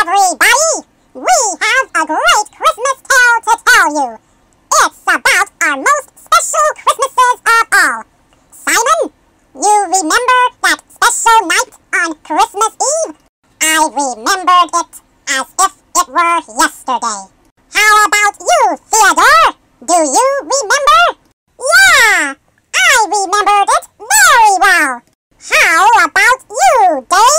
everybody! We have a great Christmas tale to tell you. It's about our most special Christmases of all. Simon, you remember that special night on Christmas Eve? I remembered it as if it were yesterday. How about you, Theodore? Do you remember? Yeah, I remembered it very well. How about you, Dave?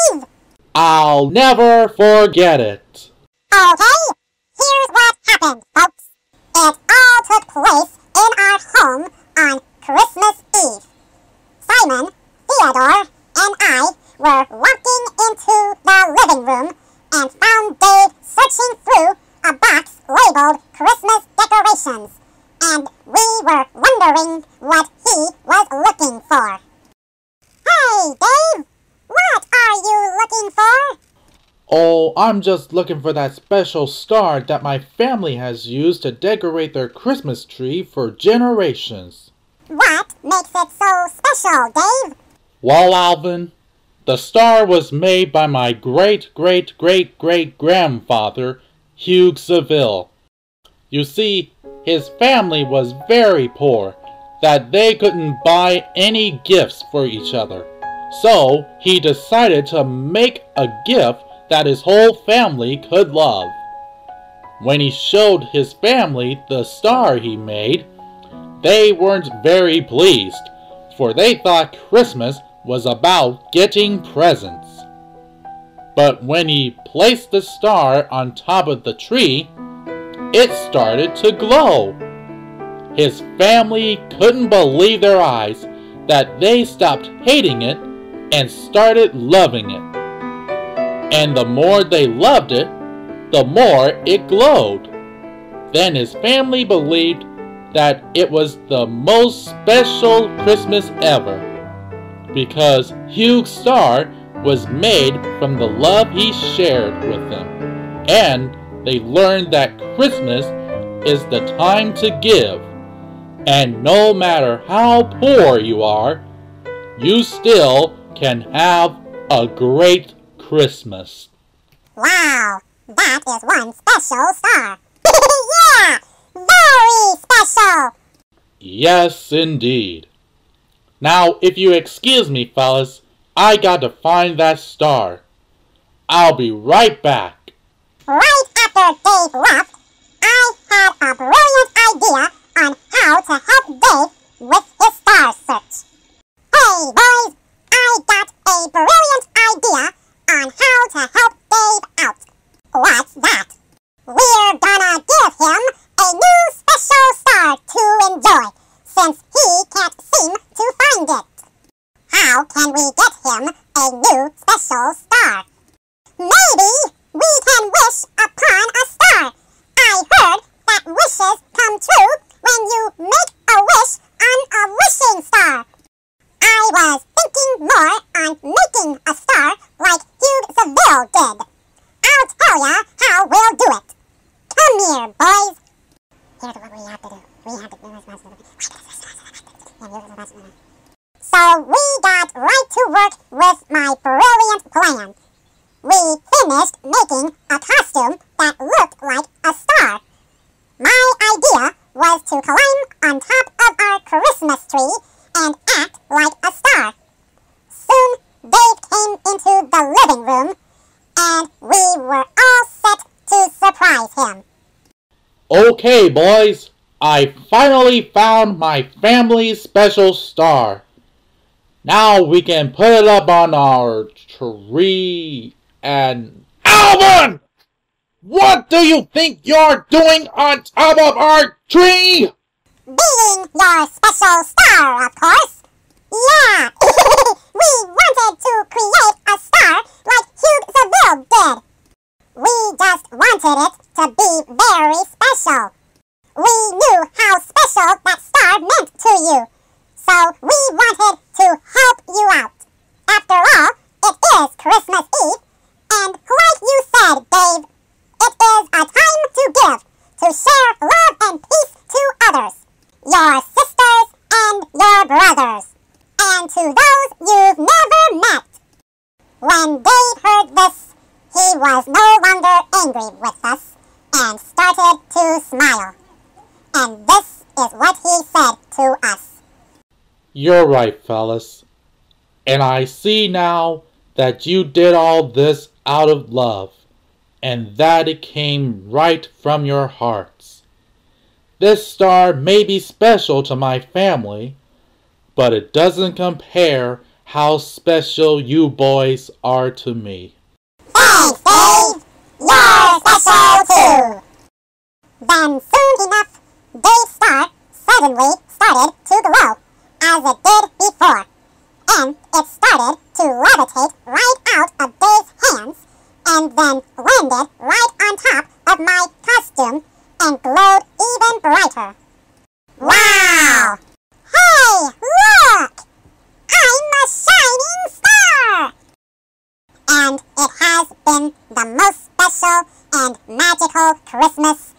I'll never forget it. Okay, here's what happened, folks. It all took place in our home on Christmas Eve. Simon, Theodore, and I were walking into the living room and found Dave searching through a box labeled Christmas decorations, and we were wondering what he was looking for. Hey, Dave! What are you looking for? I'm just looking for that special star that my family has used to decorate their Christmas tree for generations. What makes it so special, Dave? Well, Alvin, the star was made by my great great great great grandfather, Hugh Seville. You see, his family was very poor, that they couldn't buy any gifts for each other. So he decided to make a gift that his whole family could love. When he showed his family the star he made, they weren't very pleased, for they thought Christmas was about getting presents. But when he placed the star on top of the tree, it started to glow. His family couldn't believe their eyes that they stopped hating it and started loving it. And the more they loved it, the more it glowed. Then his family believed that it was the most special Christmas ever because Hugh's star was made from the love he shared with them. And they learned that Christmas is the time to give. And no matter how poor you are, you still can have a great Christmas. Wow, that is one special star. yeah, very special. Yes, indeed. Now, if you excuse me, fellas, I got to find that star. I'll be right back. Right after Dave left, I had a brilliant idea on how to help Dave with his star search. Hey, boys, I got a brilliant idea on how to help Dave out. What's that? We're gonna give him a new special star to enjoy, since he can't seem to find it. How can we get him a new special star? Maybe we can wish upon a star. I heard that wishes come true when you make a wish on a wishing star. I was thinking more on making a star like Hugh Seville did. I'll tell ya how we'll do it. Come here, boys. Here's what we have to do. We have to do So we got right to work with my brilliant plan. We finished making a costume that looked like a star. My idea was to climb on top of our Christmas tree and act like a star. Soon, Dave came into the living room, and we were all set to surprise him. Okay, boys, I finally found my family's special star. Now we can put it up on our tree and... Alvin! What do you think you're doing on top of our tree? Being your special star, of course. Yeah, we wanted to create a star like Hugh Seville did. We just wanted it to be very special. We knew how special that star meant to you. So we wanted to help you out. After all, it is Christmas Eve, and like you said, Dave, it is a time to give, to share love and peace to others, your sisters and your brothers, and to those you've never met. When Dave heard this, he was no longer angry with us and started to smile. And this is what he said to us. You're right, fellas. And I see now that you did all this out of love, and that it came right from your hearts. This star may be special to my family, but it doesn't compare how special you boys are to me. Thanks, Dave! You're special too! Then soon enough, Dave's star suddenly started to glow, as it did before. And it started to levitate right out of Dave's hands, and then landed right on top of my costume and glowed even brighter. Wow! Hey, look! I'm a shining star! And it has been the most special and magical Christmas